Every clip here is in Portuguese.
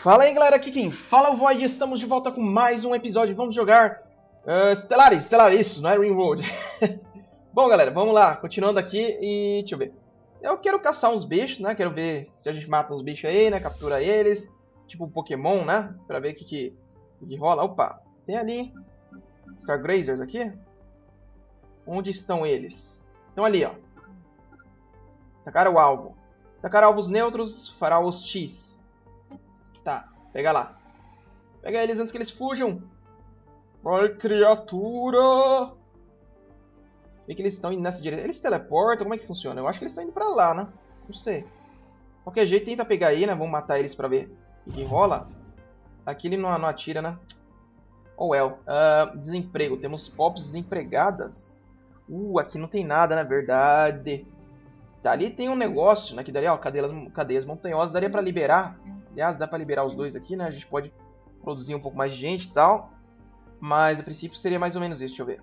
Fala aí galera, aqui quem fala é o Void estamos de volta com mais um episódio. Vamos jogar uh, Stellaris, Stellaris, isso, não é Ringworld. Bom galera, vamos lá, continuando aqui e deixa eu ver. Eu quero caçar uns bichos, né? Quero ver se a gente mata uns bichos aí, né? Captura eles, tipo Pokémon, né? Pra ver o que, que, que rola. Opa, tem ali Stargrazers aqui. Onde estão eles? Estão ali, ó. Atacar o alvo. Atacar alvos neutros fará os X. Tá, pega lá. Pega eles antes que eles fujam. Vai, criatura! Vê que eles estão indo nessa direção. Eles teleportam? Como é que funciona? Eu acho que eles estão indo pra lá, né? Não sei. Qualquer jeito, tenta pegar aí, né? Vamos matar eles pra ver o que rola. Aqui ele não, não atira, né? Oh, well. Uh, desemprego. Temos pops desempregadas. Uh, aqui não tem nada, na verdade. Tá, ali tem um negócio, né? Que daria, ó, cadeias, cadeias montanhosas. Daria pra liberar Aliás, dá para liberar os dois aqui, né? A gente pode produzir um pouco mais de gente e tal. Mas a princípio seria mais ou menos isso. Deixa eu ver.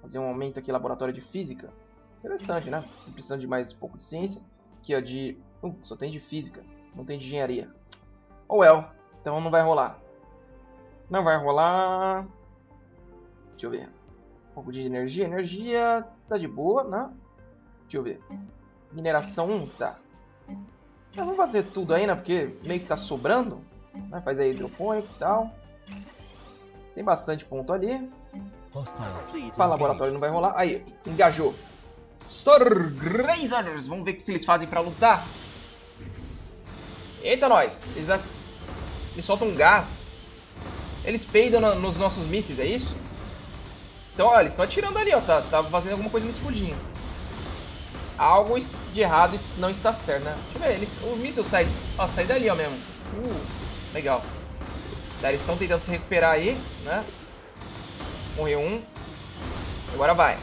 Fazer um aumento aqui laboratório de física. Interessante, né? Tô precisando de mais um pouco de ciência. Aqui, ó, de... Uh, só tem de física. Não tem de engenharia. Oh, well. Então não vai rolar. Não vai rolar... Deixa eu ver. Um pouco de energia. Energia tá de boa, né? Deixa eu ver. Mineração 1, tá. Mas vamos fazer tudo aí, né? Porque meio que tá sobrando. Né? Faz aí hidropônico e tal. Tem bastante ponto ali. Para laboratório não vai rolar. Aí, engajou. Stargrazers! Vamos ver o que eles fazem pra lutar. Eita, nós! Eles, eles soltam gás. Eles peidam no, nos nossos mísseis, é isso? Então, olha, eles estão atirando ali, ó. Tá, tá fazendo alguma coisa no escudinho algo de errado não está certo, né? Deixa eu ver, eles, o míssil sai, ó, sai dali, ó, mesmo. Uh, legal. Tá, eles estão tentando se recuperar aí, né? Morreu um. Agora vai.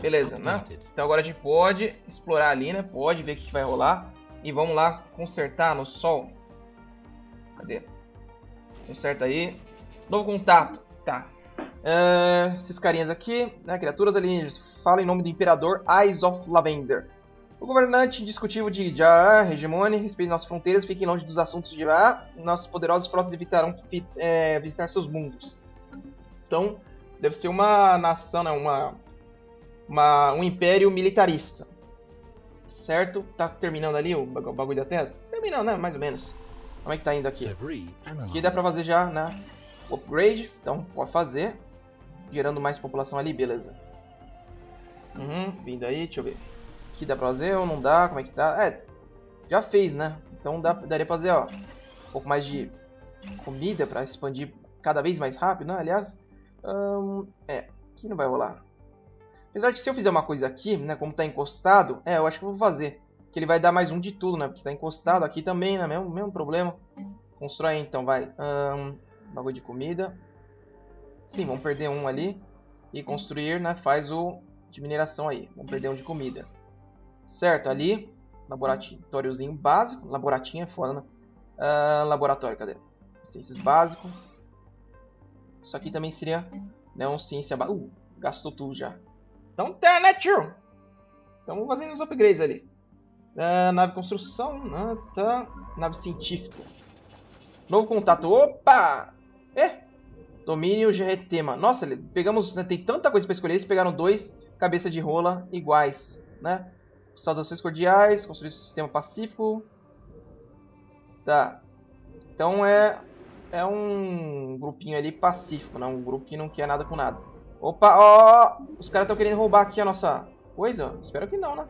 Beleza, né? Então agora a gente pode explorar ali, né? Pode ver o que vai rolar. E vamos lá consertar no sol. Cadê? Conserta aí. Novo contato. Tá. Uh, esses carinhas aqui, né, criaturas alienígenas, falam em nome do Imperador Eyes of Lavender. O governante indiscutível de Jar, hegemone, respeite nossas fronteiras, fiquem longe dos assuntos de Jar, nossos poderosos frotas evitarão é, visitar seus mundos. Então, deve ser uma nação, né, uma, uma, um império militarista. Certo? Tá terminando ali o bagulho da Terra? Terminando, né? Mais ou menos. Como é que tá indo aqui? Aqui dá pra fazer já, né? Upgrade, então pode fazer gerando mais população ali, beleza. Uhum, vindo aí, deixa eu ver. Aqui dá pra fazer ou não dá? Como é que tá? É, já fez, né? Então dá, daria pra fazer, ó, um pouco mais de comida pra expandir cada vez mais rápido, né? Aliás, hum, é, aqui não vai rolar. Apesar de se eu fizer uma coisa aqui, né, como tá encostado, é, eu acho que eu vou fazer. Que ele vai dar mais um de tudo, né? Porque tá encostado aqui também, né? Mesmo, mesmo problema. Constrói então, vai. Um, bagulho de comida. Sim, vamos perder um ali. E construir, né, faz o de mineração aí. Vamos perder um de comida. Certo, ali. Laboratóriozinho básico. Laboratinho é foda, né? Uh, laboratório, cadê? Ciências básico. Isso aqui também seria né, um ciência básica. Uh, gastou tudo já. Então tá, né, tio? Então vamos fazendo os upgrades ali. Uh, nave construção, uh, tá. Nave científica. Novo contato. Opa! É, Domínio GRTema. Nossa, pegamos, né, tem tanta coisa para escolher, eles pegaram dois cabeça de rola iguais, né? Saudações cordiais, construir sistema pacífico. Tá. Então é é um grupinho ali pacífico, né? Um grupo que não quer nada com nada. Opa, ó, os caras estão querendo roubar aqui a nossa coisa? Espero que não, né?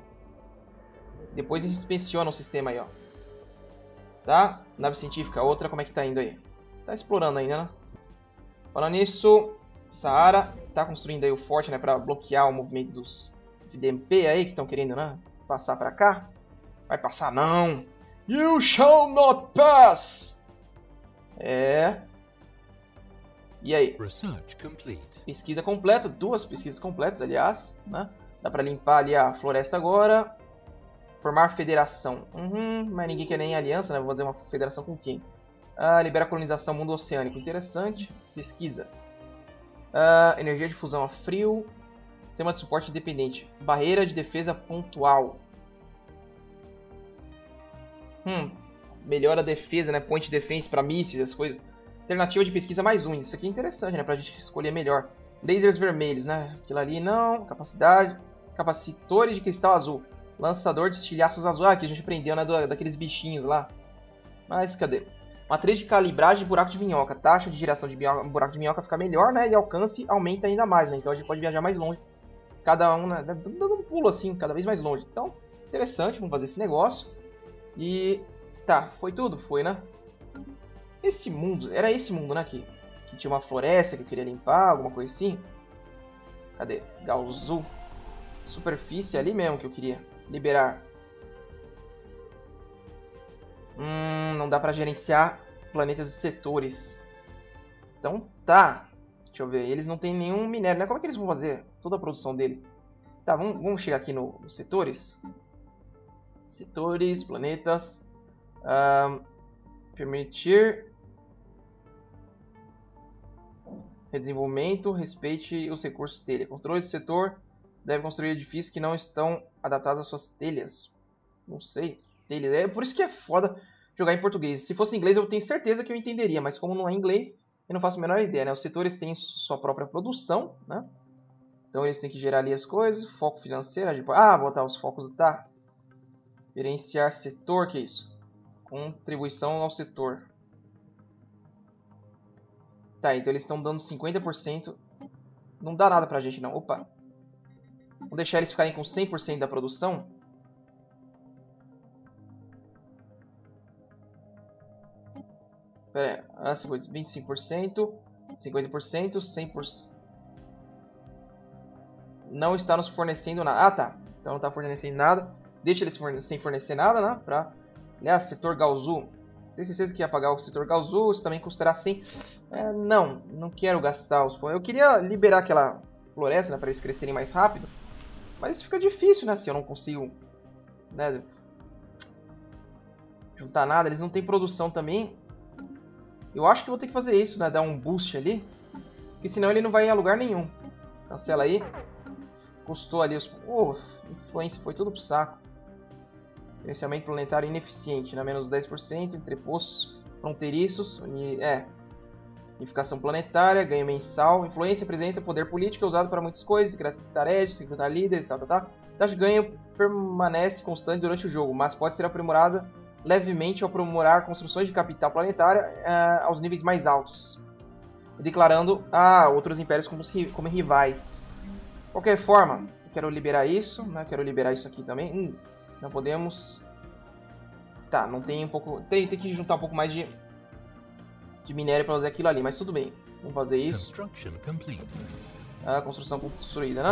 Depois inspeciona o sistema aí, ó. Tá? Nave científica, outra, como é que tá indo aí? Tá explorando ainda, né? Falando nisso, Saara tá construindo aí o forte, né, para bloquear o movimento dos FDMP aí que estão querendo, né, passar para cá. Vai passar não. You shall not pass. É. E aí? Pesquisa completa, duas pesquisas completas, aliás, né? Dá para limpar ali a floresta agora. Formar federação. Uhum, mas ninguém quer nem aliança, né? Vou fazer uma federação com quem? Ah, libera a colonização mundo oceânico. Interessante. Pesquisa. Ah, energia de fusão a frio. Sistema de suporte independente. Barreira de defesa pontual. Hum. melhora a defesa, né? Point defense para mísseis, as coisas. Alternativa de pesquisa mais um. Isso aqui é interessante, né? Pra gente escolher melhor. Lasers vermelhos, né? Aquilo ali não. Capacidade. Capacitores de cristal azul. Lançador de estilhaços azul. Ah, que a gente prendeu, né? Daqueles bichinhos lá. Mas cadê? Matriz de calibragem de buraco de minhoca. Taxa de geração de buraco de minhoca fica melhor, né? E alcance aumenta ainda mais, né? Então a gente pode viajar mais longe. Cada um, né? Dando um pulo assim, cada vez mais longe. Então, interessante, vamos fazer esse negócio. E. Tá, foi tudo? Foi, né? Esse mundo, era esse mundo, né? Que, que tinha uma floresta que eu queria limpar, alguma coisa assim. Cadê? Galzu. Superfície ali mesmo que eu queria liberar. Hum, não dá pra gerenciar planetas e setores. Então tá. Deixa eu ver. Eles não têm nenhum minério, né? Como é que eles vão fazer toda a produção deles? Tá, vamos, vamos chegar aqui nos no setores. Setores, planetas. Um, permitir Redesenvolvimento, respeite os recursos telha. Controle de setor deve construir edifícios que não estão adaptados às suas telhas. Não sei. Telhas. É por isso que é foda jogar em português. Se fosse inglês eu tenho certeza que eu entenderia, mas como não é inglês, eu não faço a menor ideia, né? Os setores têm sua própria produção, né? Então eles têm que gerar ali as coisas, foco financeiro, tipo, ah, botar os focos, tá? Gerenciar setor, que é isso? Contribuição ao setor. Tá, então eles estão dando 50%. Não dá nada pra gente não. Opa. Vamos deixar eles ficarem com 100% da produção. Pera aí. Ah, 25%, 50%, 100%. Não está nos fornecendo nada. Ah, tá. Então não está fornecendo nada. Deixa eles sem fornecer nada, né? Pra... Aliás, setor Galzu. Tem certeza que ia pagar o setor Galzu? Isso também custará 100... É, não, não quero gastar os... Eu queria liberar aquela floresta, né? Para eles crescerem mais rápido. Mas isso fica difícil, né? Se eu não consigo... Né, juntar nada. Eles não têm produção também. Eu acho que vou ter que fazer isso, né? Dar um boost ali. Porque senão ele não vai a lugar nenhum. Cancela aí. Custou ali os... Oh, influência foi tudo pro saco. Gerenciamento planetário ineficiente, né? Menos 10%. Entrepostos fronteiriços. É. Unificação planetária, ganho mensal. Influência apresenta poder político é usado para muitas coisas. Secretar tarefas, secretar líderes, tal, tal, tal. Taxa de ganho permanece constante durante o jogo, mas pode ser aprimorada levemente ao aprimorar construções de capital planetária uh, aos níveis mais altos, declarando a outros impérios como, como rivais. De qualquer forma, eu quero liberar isso, né? quero liberar isso aqui também. Hum, não podemos... Tá, não tem um pouco... Tem, tem que juntar um pouco mais de, de minério para fazer aquilo ali, mas tudo bem. Vamos fazer isso. A construção construída, né?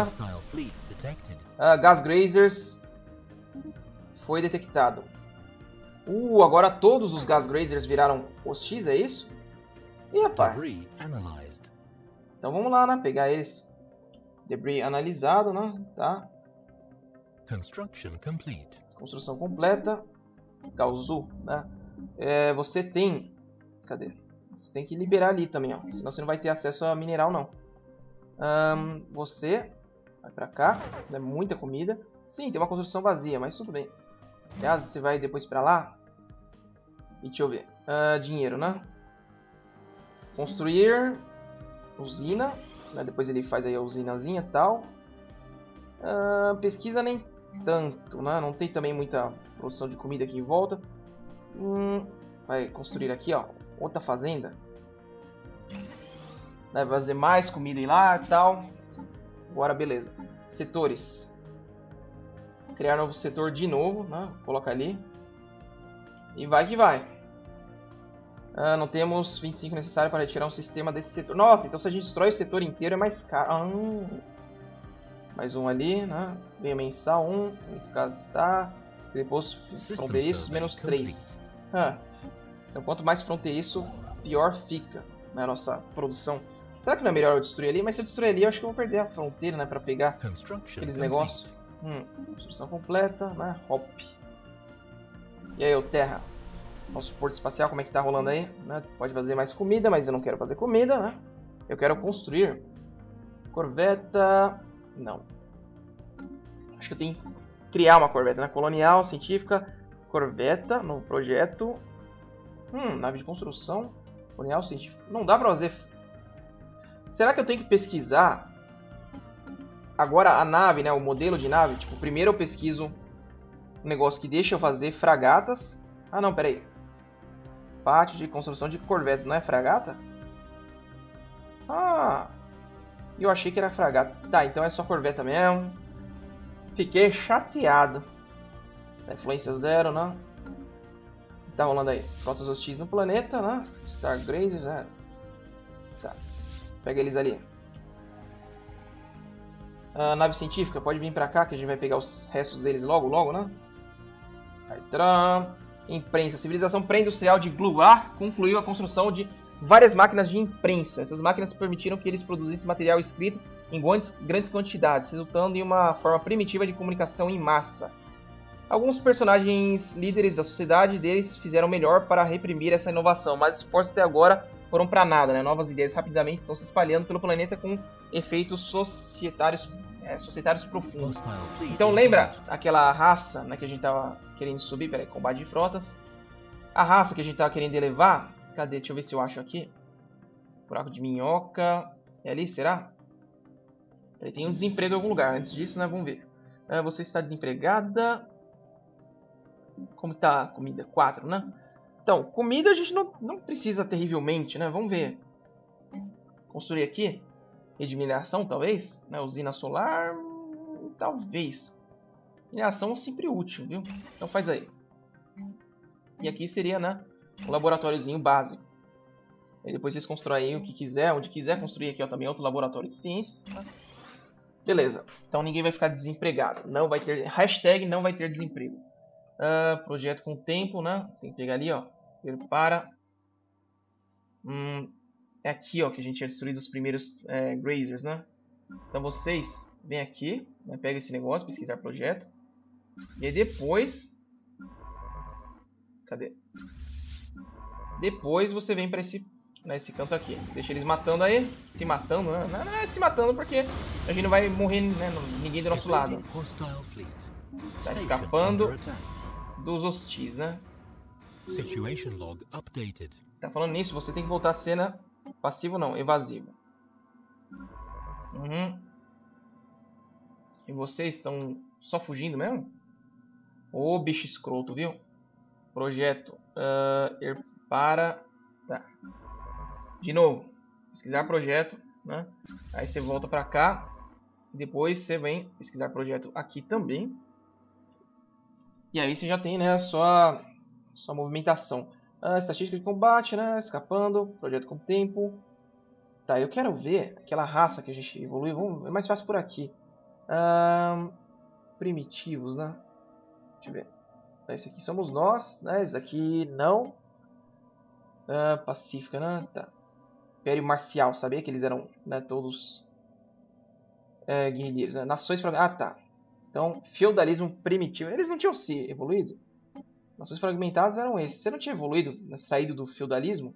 Uh, gas Grazers foi detectado. Uh, agora todos os gas grazers viraram X, é isso? E rapaz. Então vamos lá, né? Pegar eles. Debris analisado, né? Tá. Construction complete. Construção completa. Galzu, né? É, você tem. Cadê? Você tem que liberar ali também, ó. Senão você não vai ter acesso a mineral, não. Um, você vai pra cá. É muita comida. Sim, tem uma construção vazia, mas tudo bem. Aliás, você vai depois pra lá. E deixa eu ver. Uh, dinheiro, né? Construir usina. Né? Depois ele faz aí a usinazinha e tal. Uh, pesquisa nem tanto, né? Não tem também muita produção de comida aqui em volta. Hum, vai construir aqui, ó. Outra fazenda. Vai fazer mais comida lá e tal. Agora, beleza. Setores. Criar novo setor de novo, né? Coloca ali. E vai que vai. Ah, não temos 25 necessário para retirar um sistema desse setor. Nossa, então se a gente destrói o setor inteiro é mais caro. Ah, mais um ali, né? Ganha mensal, um. Caso está. Depois fronteiriços, menos 3. Ah, então quanto mais fronteiriço, pior fica na né, nossa produção. Será que não é melhor eu destruir ali? Mas se eu destruir ali, eu acho que eu vou perder a fronteira, né? Pra pegar aqueles negócios. Hum, construção completa, né? Hop. E aí, o Terra? Nosso porto espacial, como é que tá rolando aí? Né? Pode fazer mais comida, mas eu não quero fazer comida, né? Eu quero construir. Corveta... Não. Acho que eu tenho que criar uma corveta, né? Colonial, científica, corveta no projeto. Hum, nave de construção, colonial científico. Não dá pra fazer... Será que eu tenho que pesquisar agora a nave, né, o modelo de nave? Tipo, primeiro eu pesquiso um negócio que deixa eu fazer fragatas. Ah, não, peraí. Parte de construção de corvettes, não é fragata? Ah, eu achei que era fragata. Tá, então é só corveta mesmo. Fiquei chateado. Tá, influência zero, né? O que tá rolando aí? Falta os hostis no planeta, né? Star Grazer, né? Tá. Pega eles ali. A nave científica, pode vir pra cá que a gente vai pegar os restos deles logo, logo, né? Aitran. Imprensa. A civilização pré-industrial de Gluar concluiu a construção de várias máquinas de imprensa. Essas máquinas permitiram que eles produzissem material escrito em grandes, grandes quantidades, resultando em uma forma primitiva de comunicação em massa. Alguns personagens líderes da sociedade deles fizeram melhor para reprimir essa inovação, mas os esforços até agora foram para nada. Né? Novas ideias rapidamente estão se espalhando pelo planeta com efeitos societários, é, societários profundos. Então lembra aquela raça né, que a gente estava querendo subir? Peraí, combate de frotas. A raça que a gente estava querendo elevar Cadê? Deixa eu ver se eu acho aqui. Buraco de minhoca. É ali, será? Peraí, tem um desemprego em algum lugar. Antes disso, né? Vamos ver. Ah, você está desempregada. Como está a comida? 4, né? Então, comida a gente não, não precisa terrivelmente, né? Vamos ver. Construir aqui. Mineração, talvez. Né? Usina solar. Talvez. Mineração é sempre útil, viu? Então faz aí. E aqui seria, né? um laboratóriozinho básico. E depois vocês constroem o que quiser, onde quiser construir aqui ó, também outro laboratório de ciências. Tá? Beleza, então ninguém vai ficar desempregado. Não vai ter hashtag não vai ter desemprego. Uh, projeto com tempo, né? Tem que pegar ali, ó. Para. Hum, é aqui, ó, que a gente tinha destruído os primeiros é, grazers, né? Então vocês vêm aqui, né, pega esse negócio, pesquisar projeto. E aí depois... Cadê? Depois você vem para esse, nesse canto aqui. Deixa eles matando aí. Se matando, né? Não é se matando porque a gente não vai morrer, né? Ninguém do nosso lado. Tá escapando dos hostis, né? Situation log updated. Tá falando nisso, você tem que voltar a cena passivo não, evasivo. Uhum. E vocês estão só fugindo mesmo? Ô bicho escroto, viu? Projeto. Uh, para... Tá. De novo, pesquisar projeto, né? Aí você volta para cá. Depois você vem pesquisar projeto aqui também. E aí você já tem né, a sua, sua movimentação. Ah, estatística de combate, né? Escapando, projeto com tempo. Tá, eu quero ver aquela raça que a gente evoluiu. Vamos, é mais fácil por aqui. Ah, primitivos, né? Deixa eu ver. Esse aqui somos nós, né? Esse aqui não. Ah, pacífica, né? Tá. Império Marcial, sabia que eles eram né, todos é, guerrilheiros. Né? Nações. Ah, tá. Então, feudalismo primitivo. Eles não tinham se evoluído? Nações fragmentadas eram esses. Você não tinha evoluído, né, saído do feudalismo?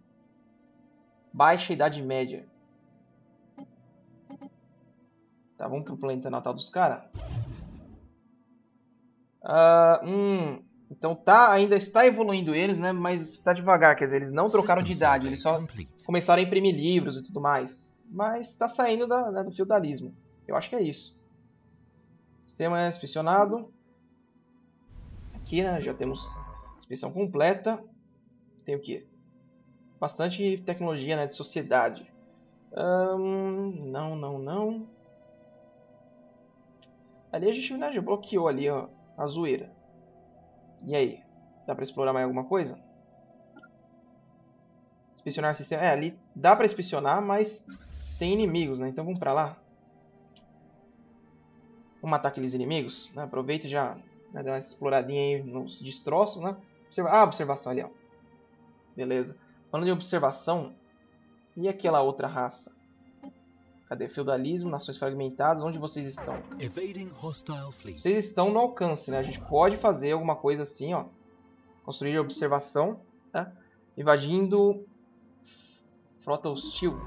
Baixa Idade Média. Tá, vamos pro planeta natal dos caras. Uh, hum, então tá, ainda está evoluindo eles, né? Mas está devagar, quer dizer, eles não trocaram de idade, eles só começaram a imprimir livros e tudo mais. Mas está saindo da, né, do feudalismo. Eu acho que é isso. Sistema inspecionado. Aqui, né, já temos inspeção completa. Tem o que? Bastante tecnologia né, de sociedade. Um, não, não, não. Ali a gente já bloqueou ali ó, a zoeira. E aí? Dá pra explorar mais alguma coisa? Inspecionar sistema. É, ali dá pra inspecionar, mas tem inimigos, né? Então vamos pra lá. Vamos matar aqueles inimigos. Né? Aproveita e já né, dá uma exploradinha aí nos destroços, né? Ah, observação ali, ó. Beleza. Falando de observação, e aquela outra raça? Cadê? Feudalismo, nações fragmentadas, onde vocês estão? Vocês estão no alcance, né? A gente pode fazer alguma coisa assim, ó. Construir observação, tá? Invadindo frota hostil.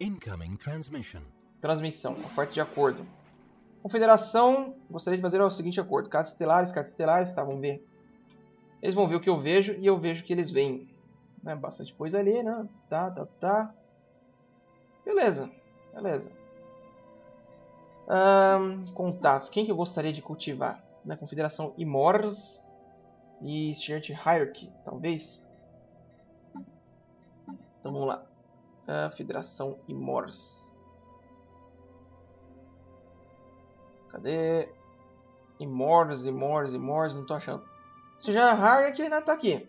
Incoming transmission. Transmissão, oferta de acordo. Confederação, gostaria de fazer o seguinte acordo. Casas estelares, casas estelares, tá, vamos ver. Eles vão ver o que eu vejo e eu vejo que eles veem. né? Bastante coisa ali, né? Tá, tá, tá. Beleza, beleza. Contatos. Quem que eu gostaria de cultivar? Na né? Confederação Imors e Shirt Hierarchy, talvez. Então vamos lá. A Federação Imors. Cadê? Imors, Imors, Imors, não tô achando. Se já Hierarchy ainda tá aqui.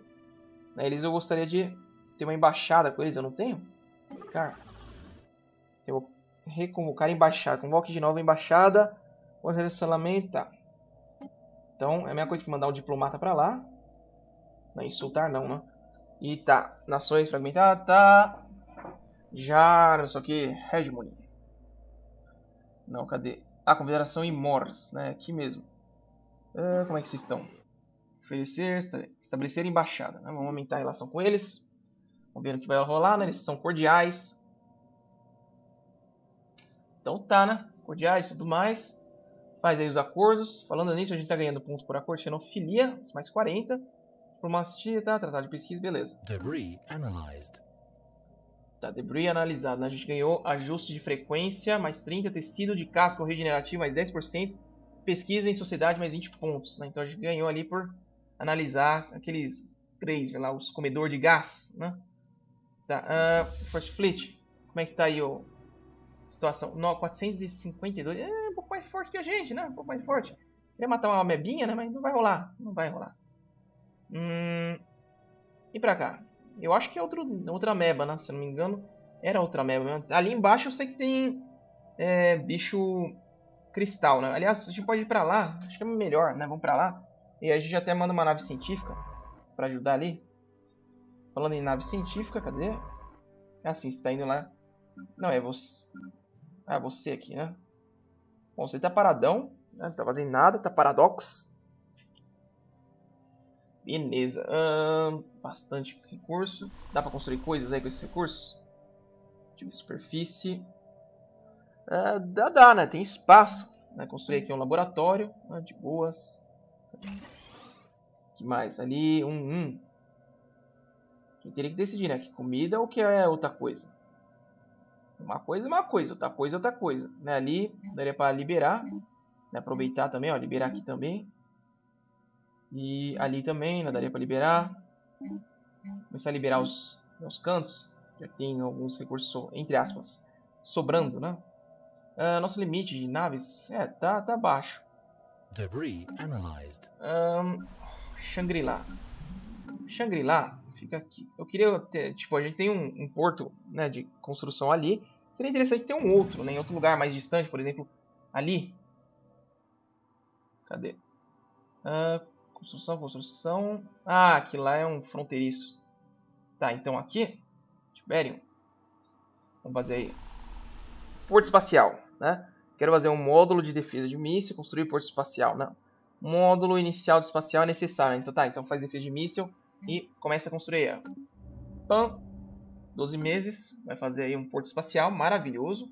Na eles eu gostaria de ter uma embaixada com eles, eu não tenho? Cara, eu vou reconvocar embaixada. Convoque de novo a embaixada. O relacionamento, tá. Então, é a mesma coisa que mandar um diplomata pra lá. Não insultar não, né? E tá. Nações fragmentadas, tá. Já, não sei o que. Hegemony. Não, cadê? Ah, Confederação Imors, né? Aqui mesmo. Uh, como é que vocês estão? Oferecer, estabelecer embaixada. Né? Vamos aumentar a relação com eles. Vamos ver o que vai rolar, né? Eles são cordiais. Então tá, né? Cordiais e tudo mais. Faz aí os acordos. Falando nisso, a gente tá ganhando ponto por acordo. Xenofilia, mais 40. Diplomacia, tá? Tratado de pesquisa, beleza. Debris analyzed. Tá, debris analisado. Né? A gente ganhou ajuste de frequência, mais 30. Tecido de casco regenerativo, mais 10%. Pesquisa em sociedade, mais 20 pontos. Né? Então a gente ganhou ali por analisar aqueles três, lá, os comedores de gás, né? Tá, uh, First Fleet. Como é que tá aí o, situação. No, 452 é um pouco mais forte que a gente, né? Um pouco mais forte. Queria matar uma mebinha, né? Mas não vai rolar. Não vai rolar. Hum... E pra cá? Eu acho que é outro, outra meba, né? Se eu não me engano. Era outra meba. Ali embaixo eu sei que tem é, bicho cristal, né? Aliás, a gente pode ir pra lá. Acho que é melhor, né? Vamos pra lá. E a gente até manda uma nave científica pra ajudar ali. Falando em nave científica, cadê? É assim, você tá indo lá. Não, é você. Ah, você aqui, né? Bom, você tá paradão, né? Não tá fazendo nada, tá paradox. Beleza. Bastante recurso. Dá pra construir coisas aí com esses recursos? De superfície. Uh, dá, dá, né? Tem espaço. Né? Construir aqui um laboratório. Né? De boas. Que mais? Ali, um, um. A gente teria que decidir, né? Que comida ou que é outra coisa. Uma coisa é uma coisa, outra coisa é outra coisa. Né? Ali daria para liberar, né? aproveitar também, ó, liberar aqui também. E ali também, né? daria para liberar. Começar a liberar os, os cantos, já que tem alguns recursos, entre aspas, sobrando, né? Uh, nosso limite de naves, é, tá, tá baixo. Debris analyzed. Um, Shangri-La. Shangri-La fica aqui. Eu queria ter, tipo, a gente tem um, um, porto, né, de construção ali. Seria interessante ter um outro, né, em outro lugar mais distante, por exemplo, ali. Cadê? Uh, construção, construção. Ah, aqui lá é um fronteiriço. Tá, então aqui, Tiberium. Vamos fazer aí. Porto espacial, né? Quero fazer um módulo de defesa de míssil, construir porto espacial, não. Módulo inicial de espacial é necessário. Então tá, então faz defesa de míssil e começa a construir. Pam, 12 meses, vai fazer aí um porto espacial maravilhoso,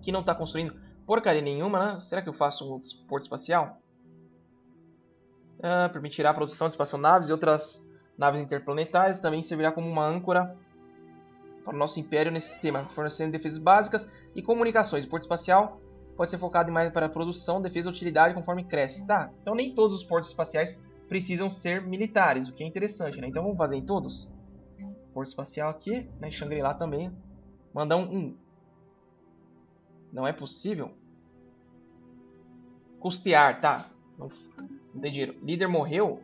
que não está construindo porcaria nenhuma, né? Será que eu faço um porto espacial? Ah, permitirá a produção de espaçonaves e outras naves interplanetárias, também servirá como uma âncora para o nosso império nesse sistema, fornecendo defesas básicas e comunicações. O porto espacial pode ser focado mais para produção, defesa e utilidade conforme cresce. Tá, então nem todos os portos espaciais precisam ser militares, o que é interessante, né? Então vamos fazer em todos. Porto espacial aqui, né? Shangri-La também. Mandar um, um. Não é possível. Custear, tá. Não, não tem dinheiro. Líder morreu.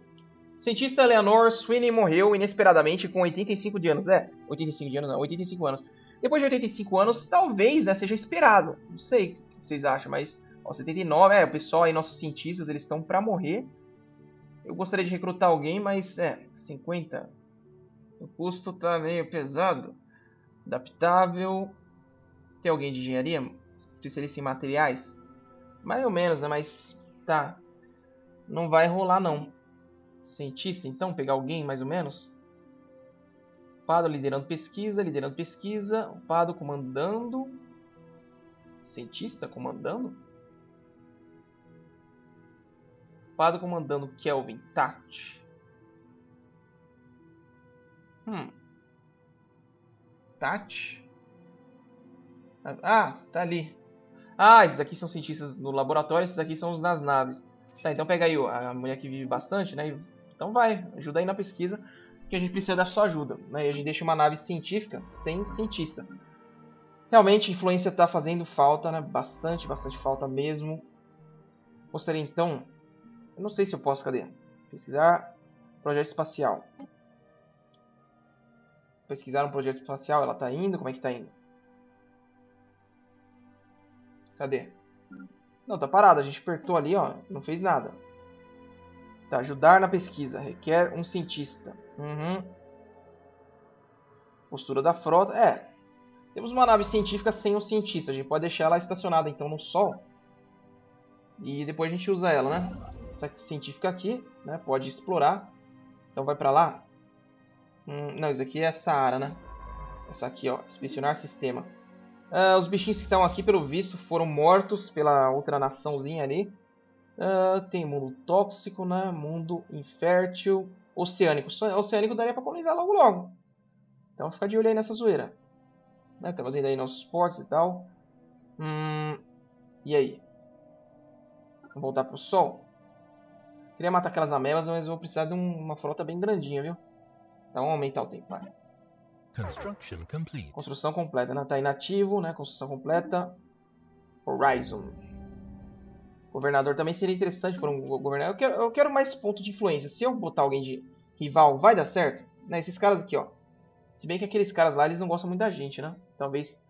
Cientista Eleanor Sweeney morreu inesperadamente com 85 de anos. É, 85 de anos não, 85 anos. Depois de 85 anos, talvez né, seja esperado. Não sei o que vocês acham, mas... Ó, 79, é, o pessoal aí, nossos cientistas, eles estão para morrer. Eu gostaria de recrutar alguém, mas é, 50. O custo tá meio pesado. Adaptável. Tem alguém de engenharia? Especialista em materiais? Mais ou menos, né? Mas tá. Não vai rolar não. Cientista, então, pegar alguém mais ou menos? Pado liderando pesquisa, liderando pesquisa. O Pado comandando. Cientista comandando? Pado comandando Kelvin Tact. Hum. Tati? Ah, tá ali. Ah, esses daqui são cientistas no laboratório, esses daqui são os nas naves. Tá, então pega aí a mulher que vive bastante, né? Então vai, ajuda aí na pesquisa, que a gente precisa da sua ajuda. Né? E a gente deixa uma nave científica sem cientista. Realmente, influência tá fazendo falta, né? Bastante, bastante falta mesmo. Gostaria então... Eu não sei se eu posso, cadê? Pesquisar projeto espacial. Pesquisar um projeto espacial, ela tá indo? Como é que tá indo? Cadê? Não, tá parado. A gente apertou ali, ó. Não fez nada. Tá, ajudar na pesquisa. Requer um cientista. Uhum. Postura da frota. É. Temos uma nave científica sem um cientista. A gente pode deixar ela estacionada, então, no Sol. E depois a gente usa ela, né? Essa científica aqui, né? Pode explorar. Então vai pra lá. Hum, não, isso aqui é Saara, né? Essa aqui, ó. Inspecionar sistema. Uh, os bichinhos que estão aqui, pelo visto, foram mortos pela outra naçãozinha ali. Uh, tem mundo tóxico, né? Mundo infértil. Oceânico. Oceânico daria pra colonizar logo logo. Então fica de olho aí nessa zoeira. Né? Tá fazendo aí nossos portos e tal. Hum, e aí? Vamos voltar pro sol. Queria matar aquelas amebas, mas vou precisar de uma frota bem grandinha, viu? Então vamos aumentar o tempo, vai. Construção completa, né? Tá inativo, né? Construção completa. Horizon. Governador também seria interessante para um governador. Eu quero, eu quero mais ponto de influência. Se eu botar alguém de rival, vai dar certo? Né? Esses caras aqui, ó. Se bem que aqueles caras lá, eles não gostam muito da gente, né? Talvez...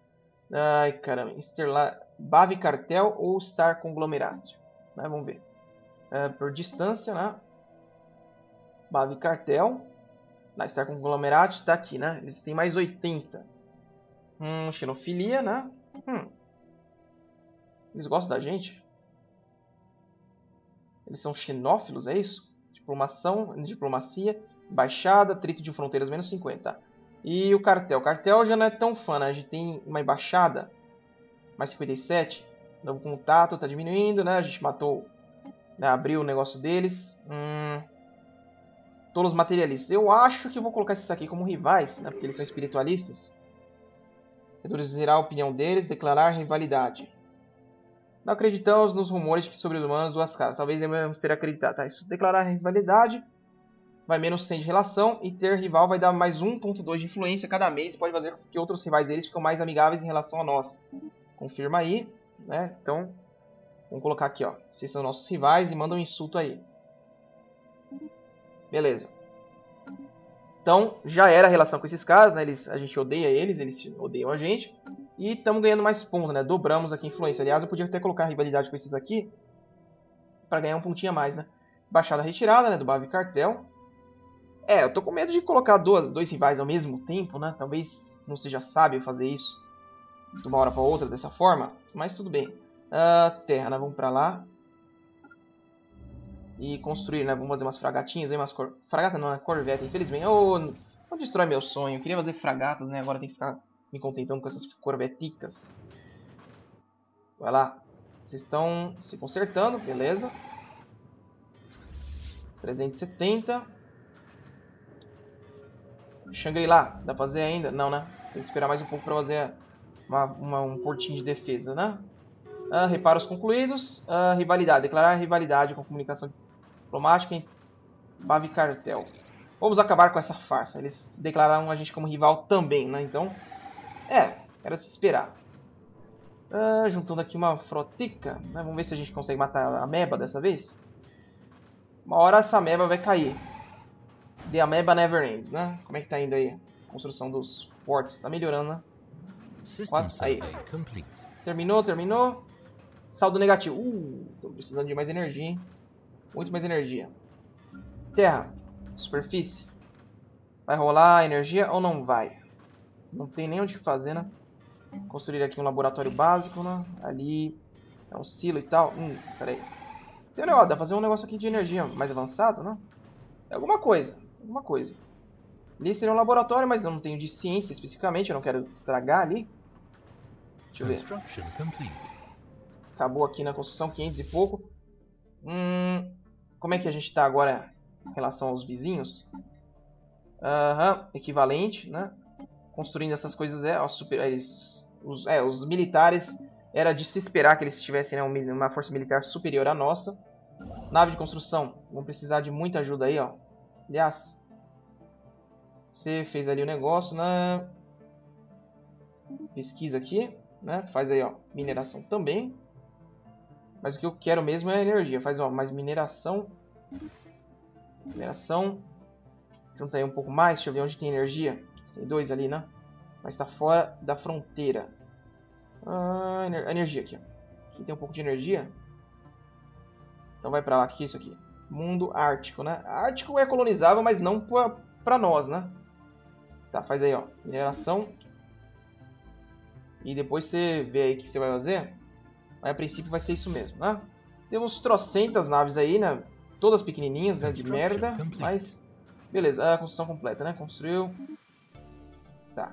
Ai, caramba. Sterla... Bave Cartel ou Star Conglomerado. Né? Vamos ver. É, por distância, né? Bave Cartel. Na Star Conglomerate tá aqui, né? Eles têm mais 80. Hum, xenofilia, né? Hum. Eles gostam da gente? Eles são xenófilos, é isso? Diplomação, diplomacia, baixada, trito de fronteiras, menos 50. E o cartel? O cartel já não é tão fã, né? A gente tem uma embaixada, mais 57. Novo contato, tá diminuindo, né? A gente matou, né? abriu o negócio deles. Hum, tolos materialistas. Eu acho que vou colocar esses aqui como rivais, né? Porque eles são espiritualistas. Reduzirá a opinião deles, declarar rivalidade. Não acreditamos nos rumores de que sobre humanos duas caras. Talvez devemos ter acreditado. Tá? Isso declarar rivalidade vai menos 100 de relação e ter rival vai dar mais 1.2 de influência cada mês pode fazer com que outros rivais deles ficam mais amigáveis em relação a nós. Confirma aí, né? Então, vamos colocar aqui, ó. Vocês são nossos rivais e mandam um insulto aí. Beleza. Então, já era a relação com esses caras, né? Eles, a gente odeia eles, eles odeiam a gente. E estamos ganhando mais pontos, né? Dobramos aqui a influência. Aliás, eu podia até colocar a rivalidade com esses aqui. para ganhar um pontinho a mais, né? Baixada retirada, né? Do Bave Cartel. É, eu tô com medo de colocar duas, dois rivais ao mesmo tempo, né? Talvez não seja sábio fazer isso de uma hora para outra dessa forma. Mas tudo bem. Uh, terra, né? Vamos para lá e construir, né? Vamos fazer umas fragatinhas aí, umas cor... Fragata não, é corvette, infelizmente. Oh, não destrói meu sonho. Eu queria fazer fragatas, né? Agora tem que ficar me contentando com essas corveticas. Vai lá. Vocês estão se consertando, beleza. 370. Shangri-La, dá pra fazer ainda? Não, né? Tem que esperar mais um pouco pra fazer uma, uma, um portinho de defesa, né? Uh, reparos concluídos. Uh, rivalidade. Declarar rivalidade com comunicação diplomática em Bavi Cartel. Vamos acabar com essa farsa. Eles declararam a gente como rival também, né? Então, é, era de se esperar. Uh, juntando aqui uma frotica. Né? Vamos ver se a gente consegue matar a meba dessa vez. Uma hora essa meba vai cair. The Ameba Never Ends, né? Como é que tá indo aí? A construção dos portos. Tá melhorando, né? Quase. Aí. Terminou, terminou. Saldo negativo. Uh, tô precisando de mais energia, hein? Muito mais energia. Terra. Superfície. Vai rolar energia ou não vai? Não tem nem onde fazer, né? Construir aqui um laboratório básico, né? Ali é um silo e tal. Hum, peraí. Tem, ó, dá pra fazer um negócio aqui de energia mais avançado, né? É alguma coisa. Alguma coisa. Ali seria um laboratório, mas eu não tenho de ciência especificamente. Eu não quero estragar ali. Deixa eu ver. Acabou aqui na construção, 500 e pouco. Hum, como é que a gente está agora em relação aos vizinhos? Aham, equivalente, né? Construindo essas coisas, é, ó, super, eles, os, é, os militares, era de se esperar que eles tivessem né, uma força militar superior à nossa. Nave de construção, vão precisar de muita ajuda aí, ó. Aliás, você fez ali o negócio né? pesquisa aqui, né? Faz aí, ó, mineração também. Mas o que eu quero mesmo é energia. Faz, ó, mais mineração. Mineração. Junta aí um pouco mais. Deixa eu ver onde tem energia. Tem dois ali, né? Mas está fora da fronteira. Ah, ener energia aqui, ó. Aqui tem um pouco de energia. Então vai pra lá. Aqui, isso aqui. Mundo Ártico, né? Ártico é colonizável, mas não pra, pra nós, né? Tá, faz aí, ó. Mineração. E depois você vê aí o que você vai fazer. Mas a princípio vai ser isso mesmo, né? Temos trocentas naves aí, né? Todas pequenininhas, né? De merda. Mas, beleza. A construção completa, né? Construiu. Tá.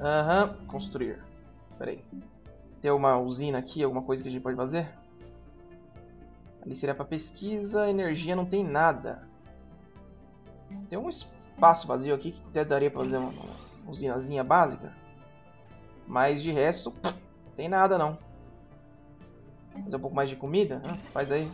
Aham. Uhum. Construir. Pera aí. Tem uma usina aqui, alguma coisa que a gente pode fazer? Ali seria para pesquisa. Energia não tem nada. Tem um espaço vazio aqui que até daria para fazer uma, uma usinazinha básica. Mas de resto, tem nada não. Fazer um pouco mais de comida? Ah, faz aí.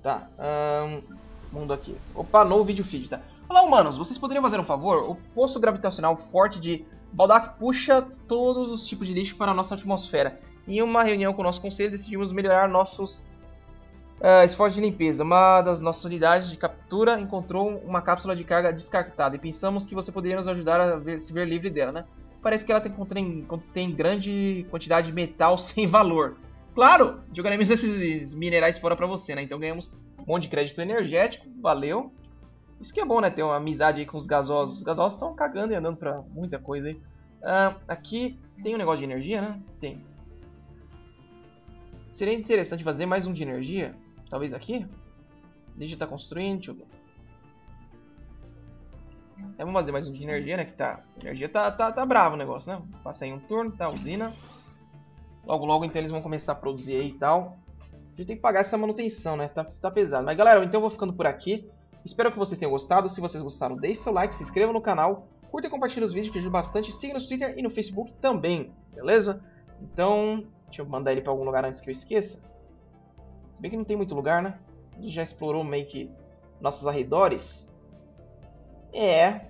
Tá. Um, mundo aqui. Opa, novo vídeo feed, tá? Olá, humanos. Vocês poderiam fazer um favor? O poço gravitacional forte de Baldak puxa todos os tipos de lixo para a nossa atmosfera. Em uma reunião com o nosso conselho, decidimos melhorar nossos uh, esforços de limpeza. Uma das nossas unidades de captura encontrou uma cápsula de carga descartada e pensamos que você poderia nos ajudar a ver, se ver livre dela, né? Parece que ela tem, grande quantidade de metal sem valor. Claro, jogaremos esses minerais fora para você, né? Então ganhamos um monte de crédito energético, valeu. Isso que é bom, né? Ter uma amizade aí com os gasosos. Os gasosos estão cagando e andando pra muita coisa aí. Uh, aqui tem um negócio de energia, né? Tem. Seria interessante fazer mais um de energia. Talvez aqui? Deixa tá construindo, deixa eu ver. É, vamos fazer mais um de energia, né? Que tá. Energia tá, tá, tá bravo o negócio, né? Passei um turno, tá? Usina. Logo, logo, então eles vão começar a produzir aí e tal. A gente tem que pagar essa manutenção, né? Tá, tá pesado. Mas galera, então eu vou ficando por aqui. Espero que vocês tenham gostado. Se vocês gostaram, deixe seu like, se inscreva no canal, curta e compartilhe os vídeos que ajuda bastante. Siga no Twitter e no Facebook também, beleza? Então, deixa eu mandar ele para algum lugar antes que eu esqueça. Se bem que não tem muito lugar, né? A gente já explorou meio que nossos arredores. É.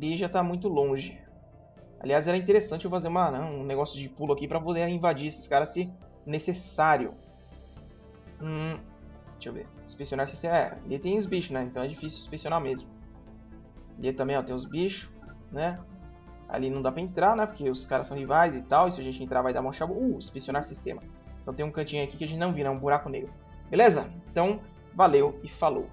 Ele já tá muito longe. Aliás, era interessante eu fazer uma, um negócio de pulo aqui para poder invadir esses caras se necessário. Hum, deixa eu ver. Inspecionar se é, ele tem os bichos, né? Então é difícil inspecionar mesmo. Ali também, ó, tem os bichos, né? Ali não dá pra entrar, né? Porque os caras são rivais e tal. E se a gente entrar vai dar uma chave. Uh, inspecionar sistema. Então tem um cantinho aqui que a gente não viu, né? Um buraco negro. Beleza? Então, valeu e falou.